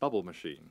Bubble machine.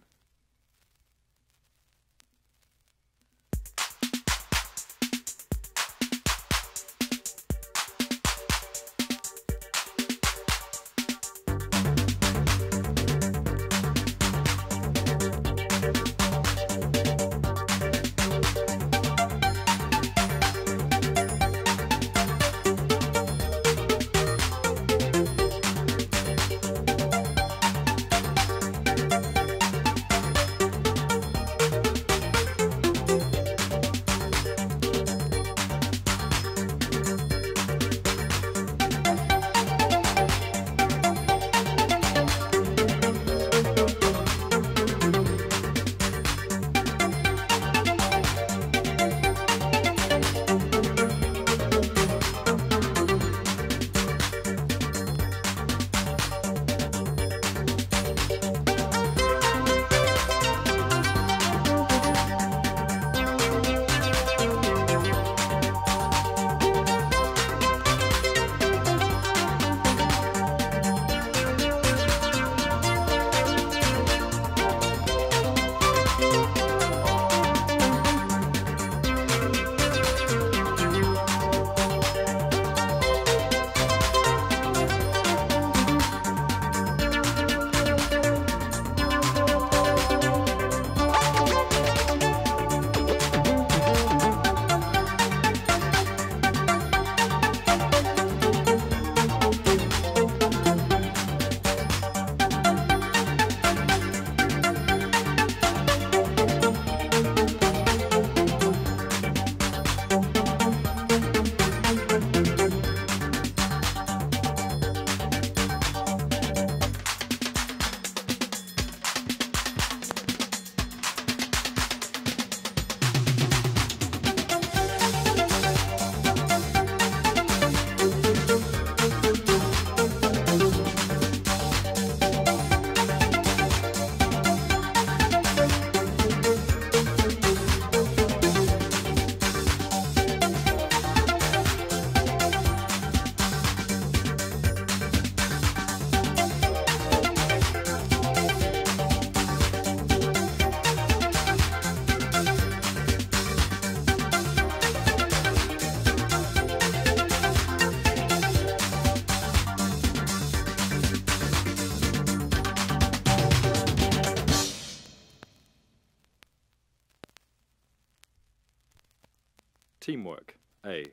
Teamwork. A.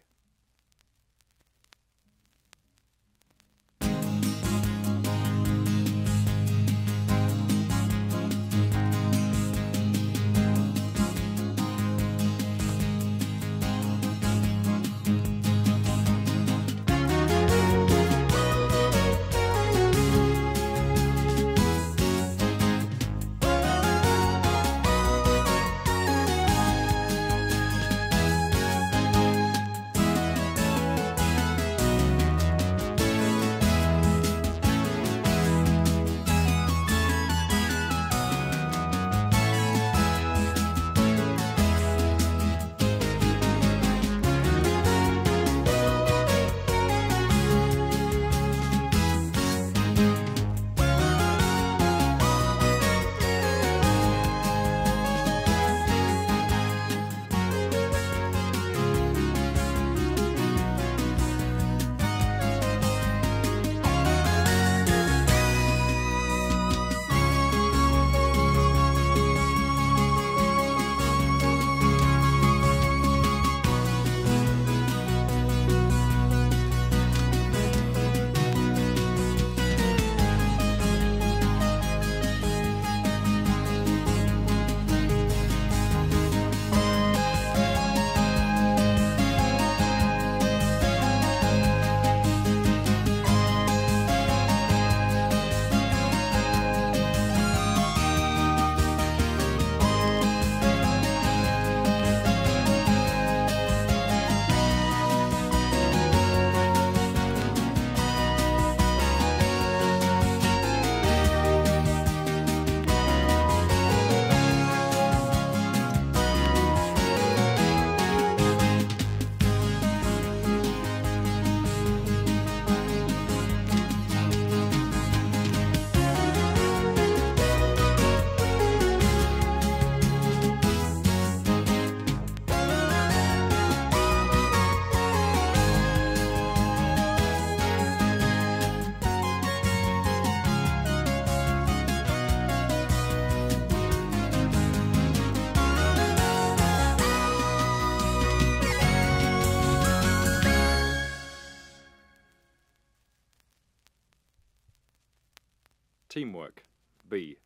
Teamwork. B.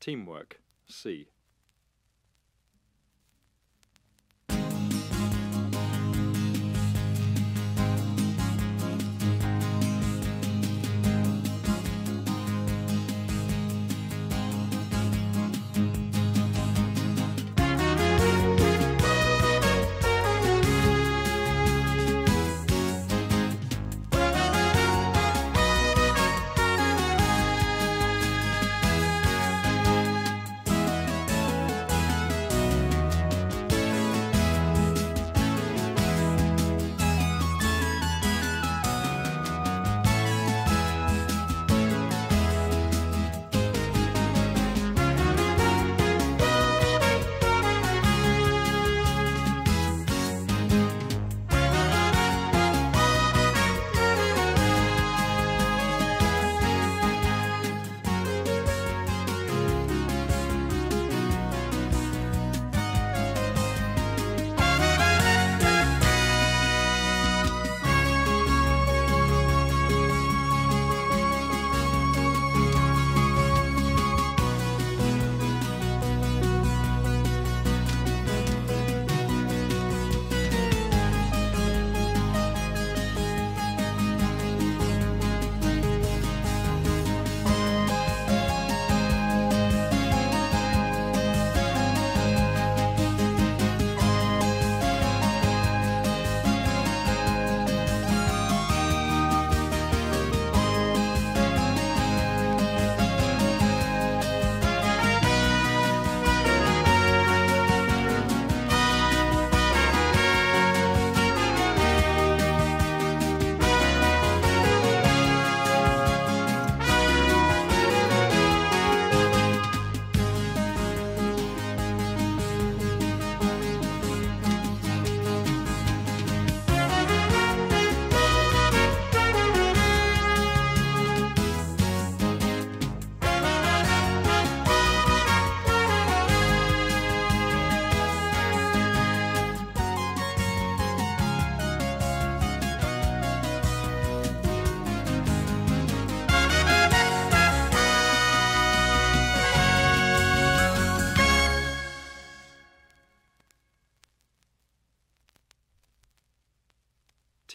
Teamwork. C.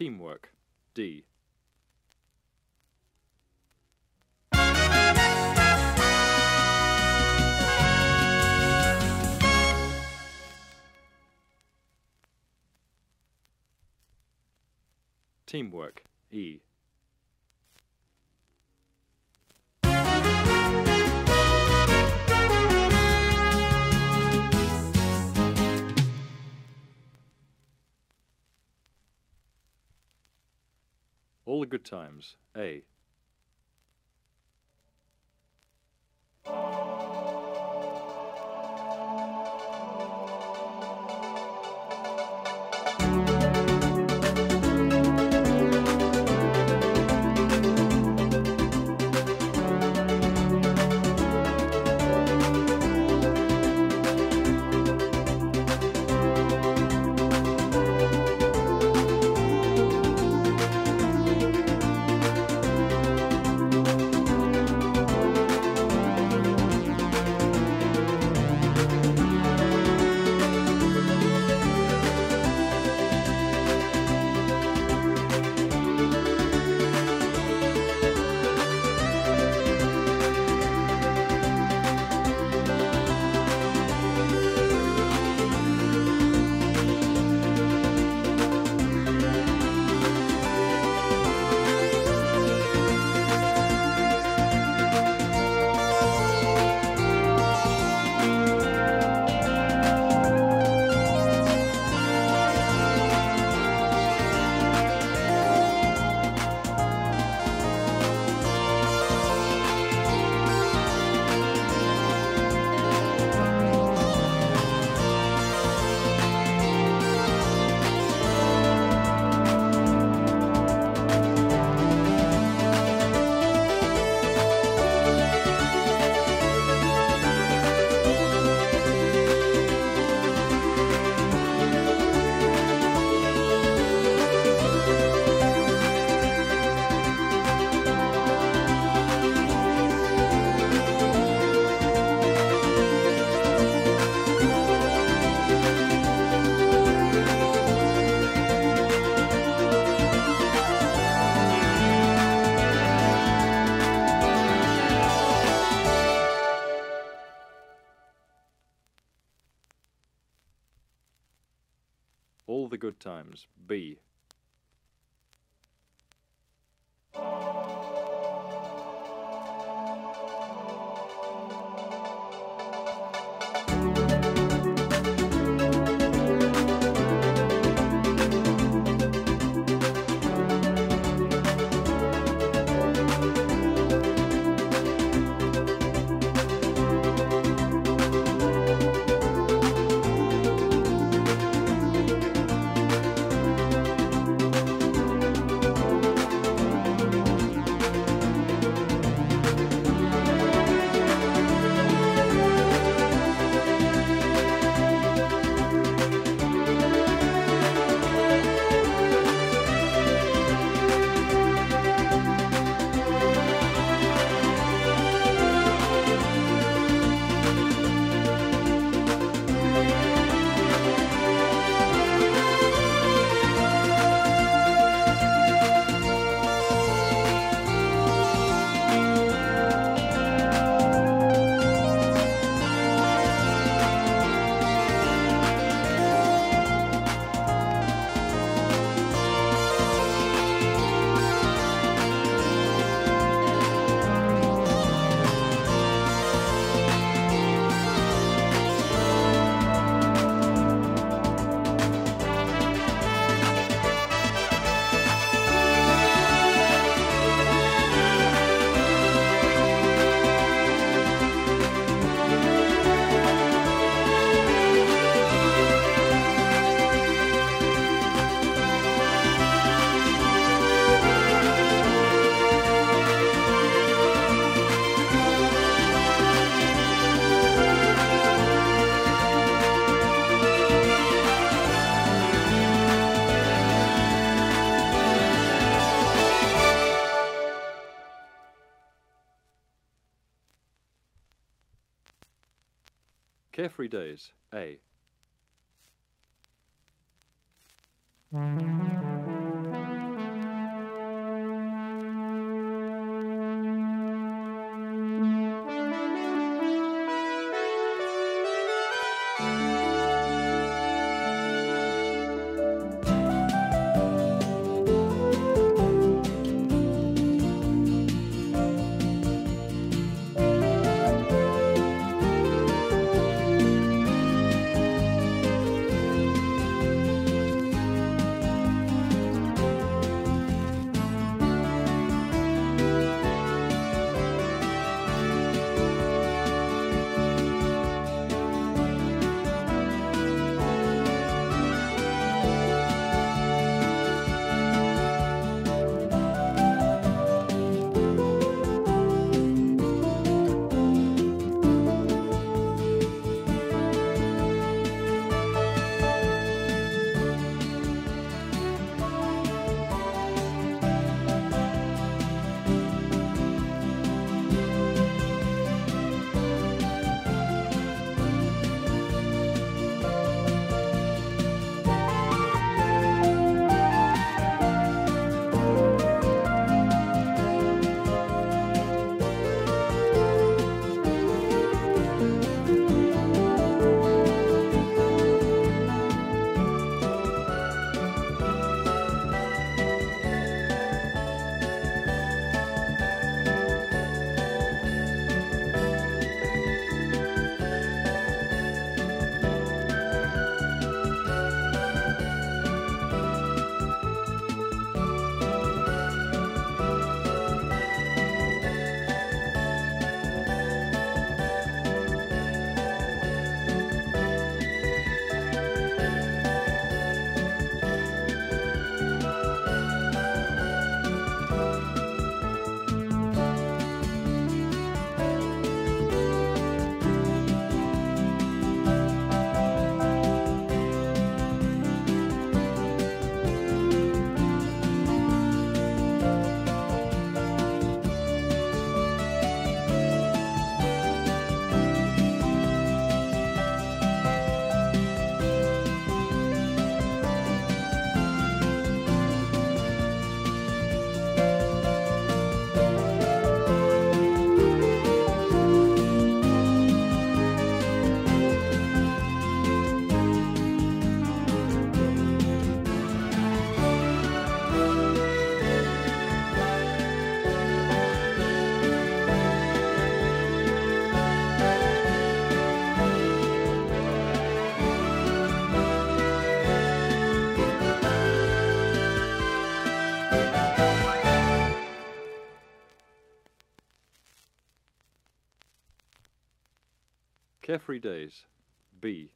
Teamwork. D. Teamwork. E. All the good times. A. times. B. Carefree Days. A. Carefree Days. B.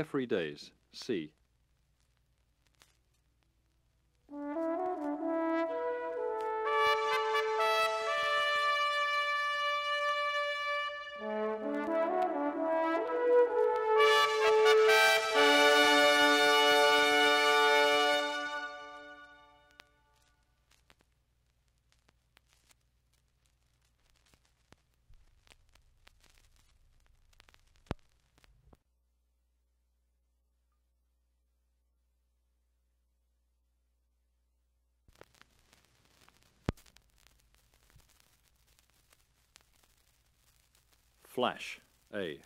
Carefree Days. C. Flash. A.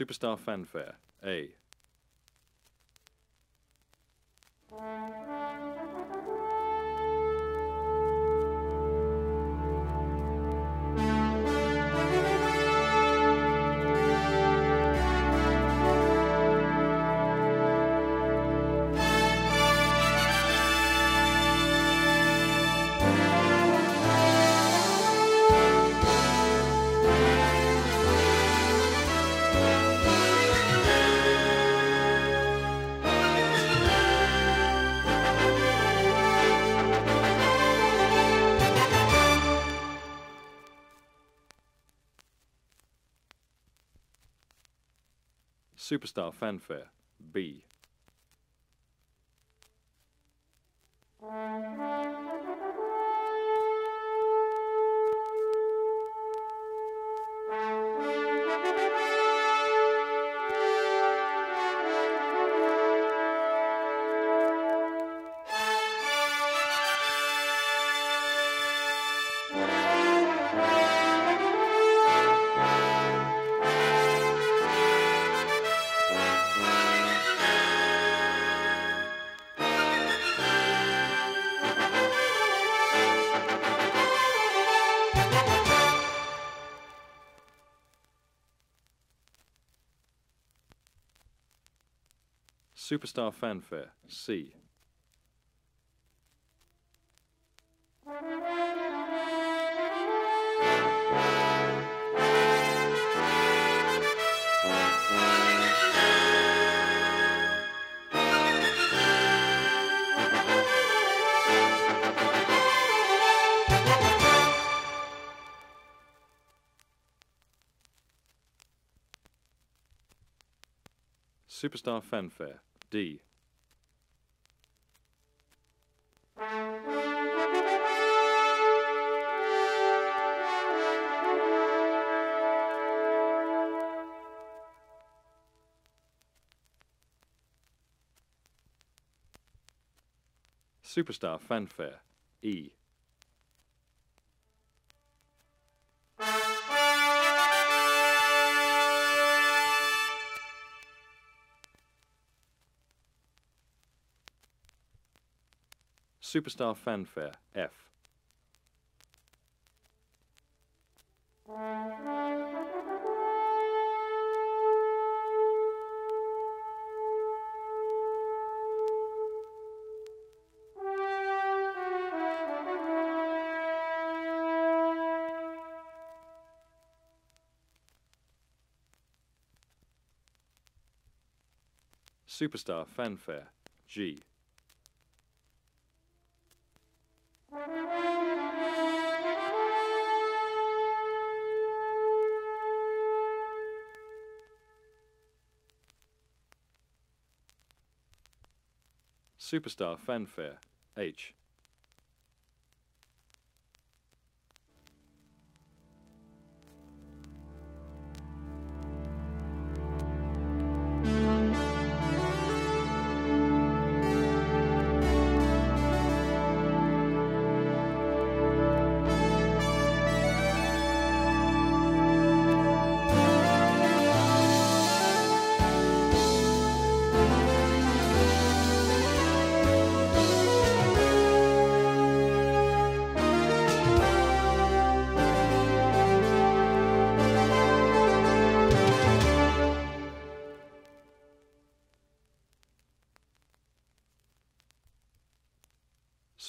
Superstar Fanfare, A. Superstar Fanfare, B. Superstar Fanfare, C. Superstar Fanfare, D. Superstar Fanfare, E. Superstar Fanfare, F. Superstar Fanfare, G. Superstar fanfare H.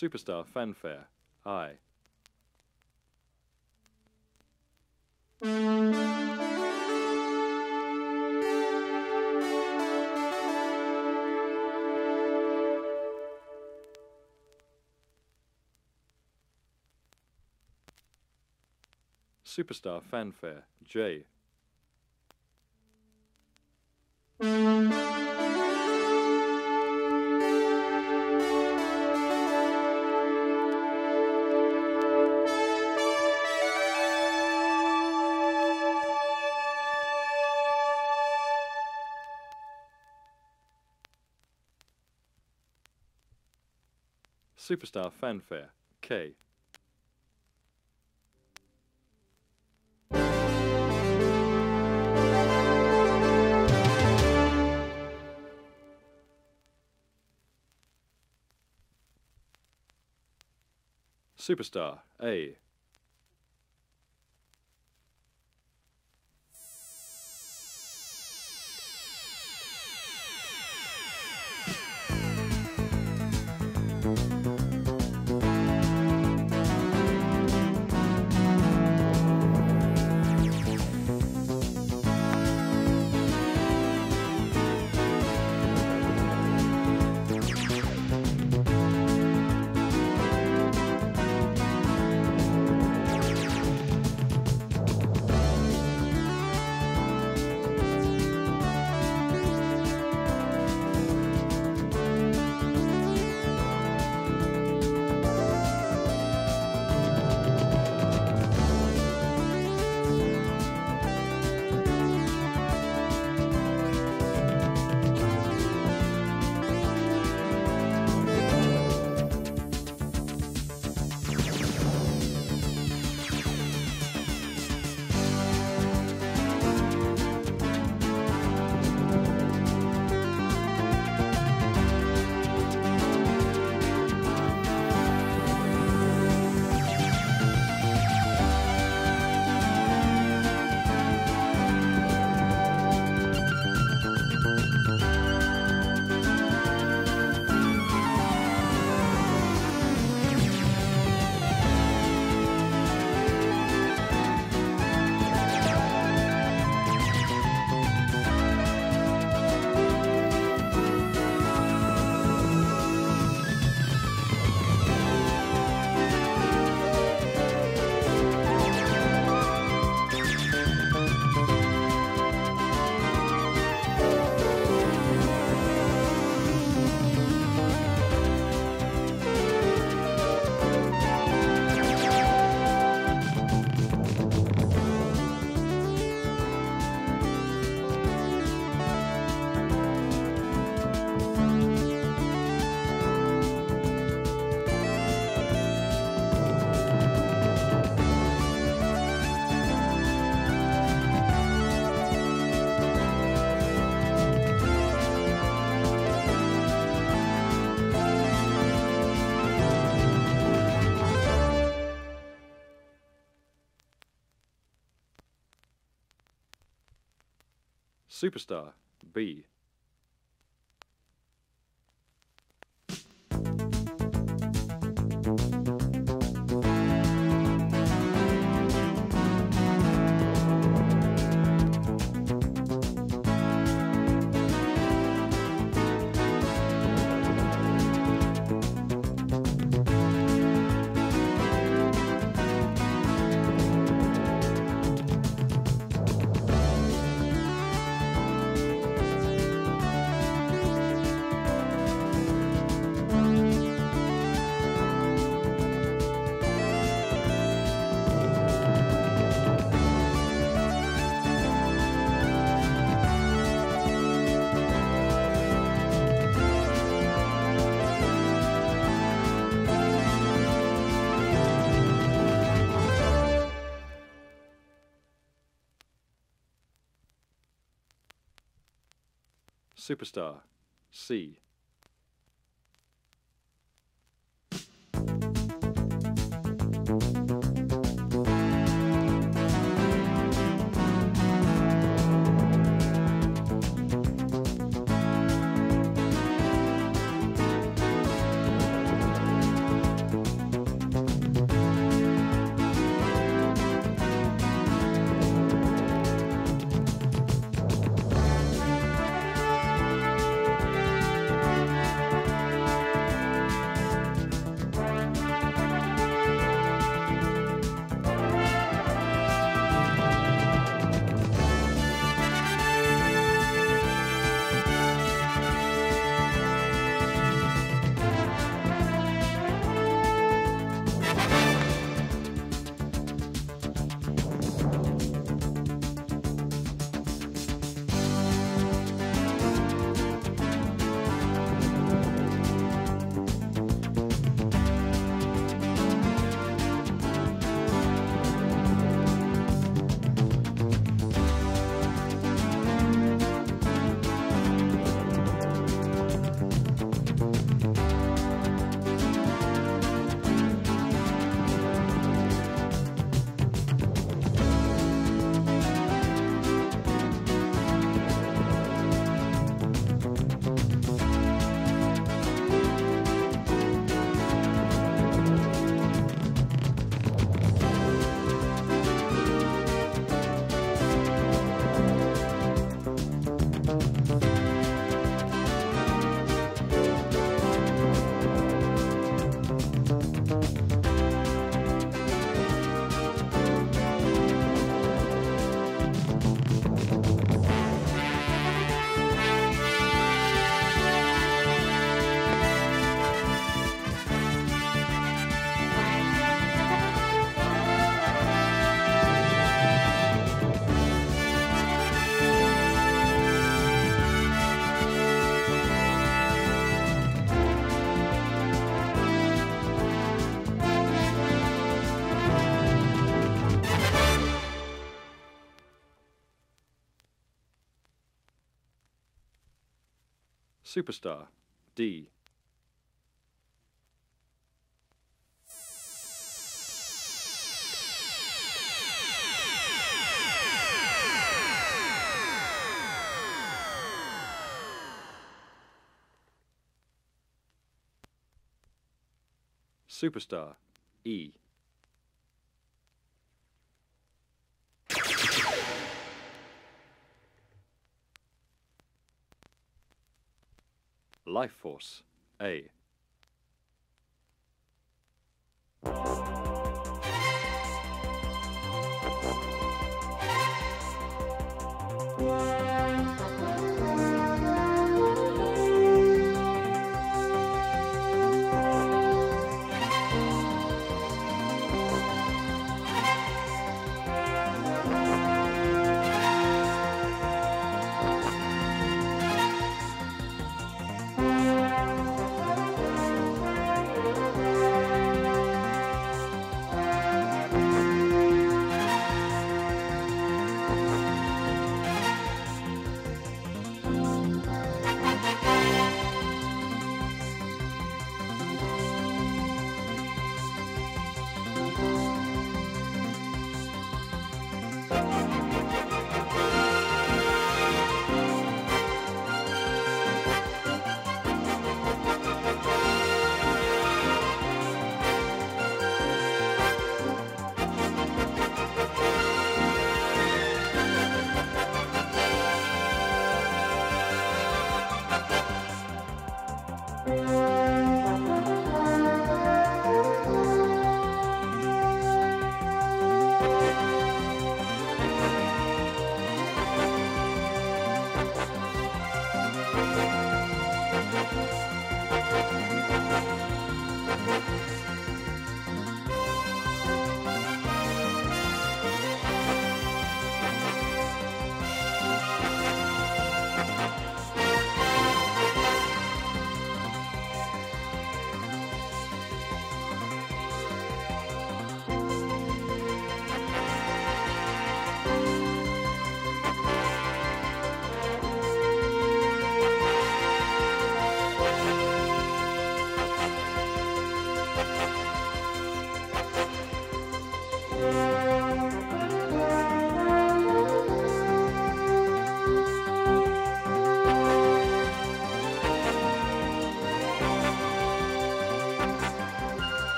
Superstar fanfare I. Superstar fanfare J. Superstar fanfare K. Superstar A. Superstar B. Superstar. C. Superstar. D. Superstar. E. Life Force. A.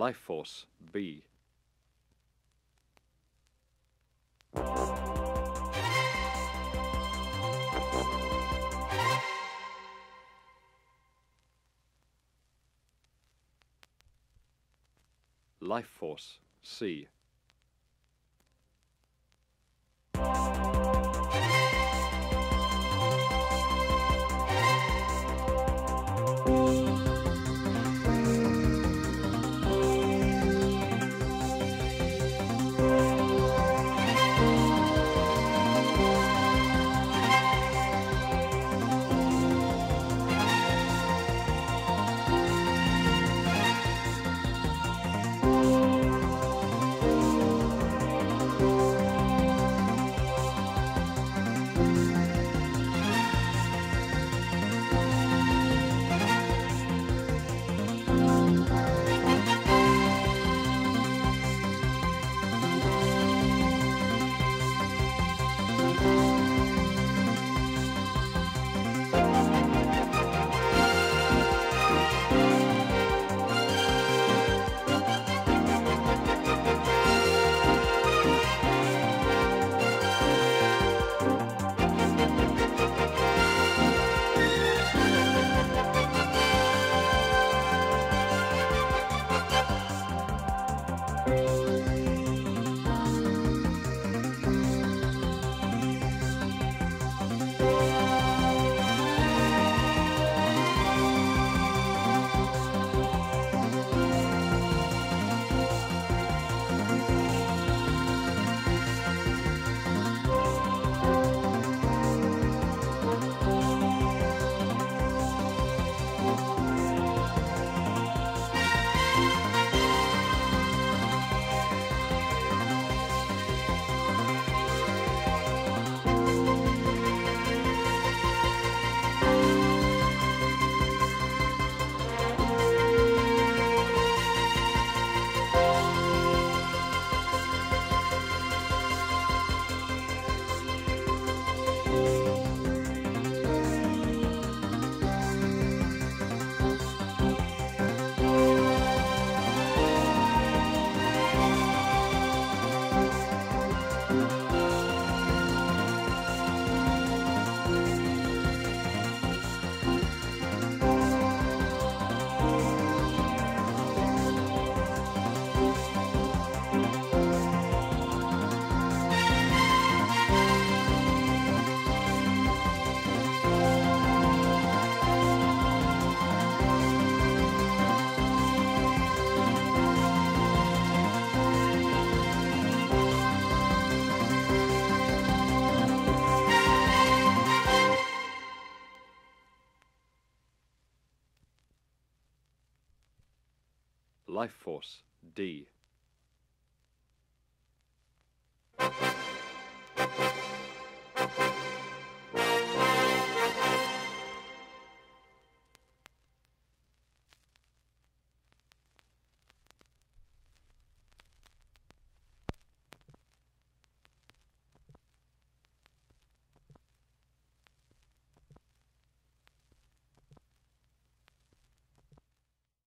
Lifeforce B. Lifeforce C. D.